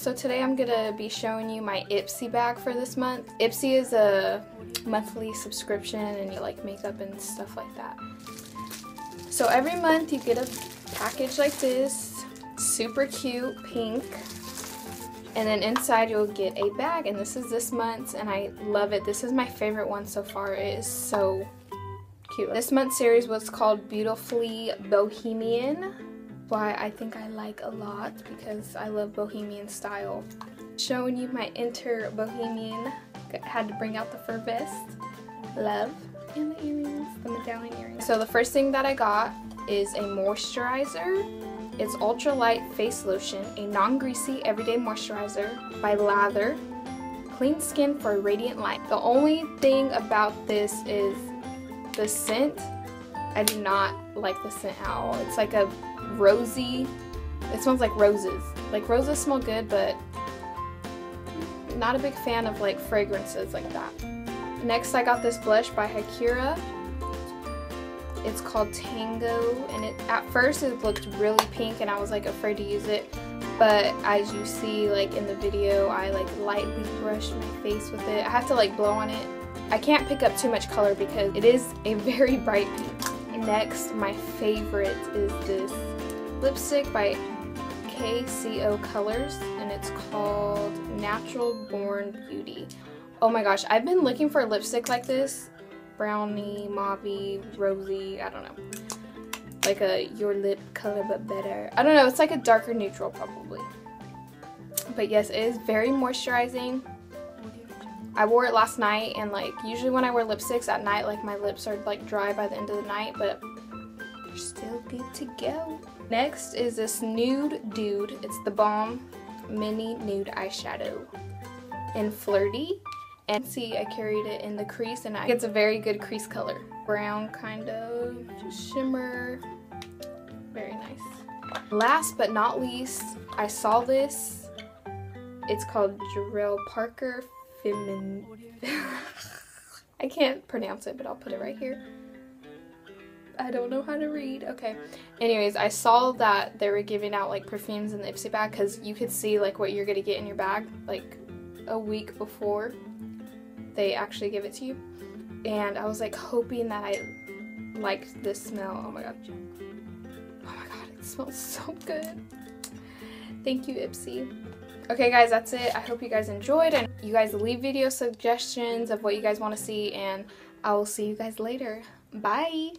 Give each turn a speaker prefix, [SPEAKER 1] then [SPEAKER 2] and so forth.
[SPEAKER 1] So today I'm gonna be showing you my Ipsy bag for this month. Ipsy is a monthly subscription and you like makeup and stuff like that. So every month you get a package like this, super cute, pink. And then inside you'll get a bag and this is this month's and I love it. This is my favorite one so far. It is so cute. This month's series was called Beautifully Bohemian why I think I like a lot because I love bohemian style. Showing you my Enter Bohemian. Had to bring out the fur vest. Love. And the earrings, the medallion earrings. So the first thing that I got is a moisturizer. It's Ultra Light Face Lotion, a non-greasy everyday moisturizer by Lather. Clean skin for radiant light. The only thing about this is the scent. I do not like the scent at all. It's like a rosy. It smells like roses. Like roses smell good, but not a big fan of like fragrances like that. Next I got this blush by Hakira. It's called Tango and it at first it looked really pink and I was like afraid to use it. But as you see like in the video, I like lightly brush my face with it. I have to like blow on it. I can't pick up too much color because it is a very bright pink. Next, my favorite is this lipstick by KCO Colors and it's called Natural Born Beauty. Oh my gosh, I've been looking for a lipstick like this. Brownie, mauve rosy, I don't know. Like a your lip color but better. I don't know, it's like a darker neutral probably. But yes, it is very moisturizing. I wore it last night and like usually when I wear lipsticks at night like my lips are like dry by the end of the night but they're still good to go. Next is this Nude Dude. It's the Balm Mini Nude Eyeshadow in Flirty. And see, I carried it in the crease and I, it's a very good crease color. Brown kind of shimmer. Very nice. Last but not least, I saw this. It's called Jarrell Parker Femin... I can't pronounce it, but I'll put it right here. I don't know how to read. Okay. Anyways, I saw that they were giving out like perfumes in the Ipsy bag because you could see like what you're gonna get in your bag like a week before they actually give it to you. And I was like hoping that I liked this smell. Oh my god. Oh my god, it smells so good. Thank you, Ipsy. Okay guys, that's it. I hope you guys enjoyed and you guys leave video suggestions of what you guys want to see and I will see you guys later. Bye!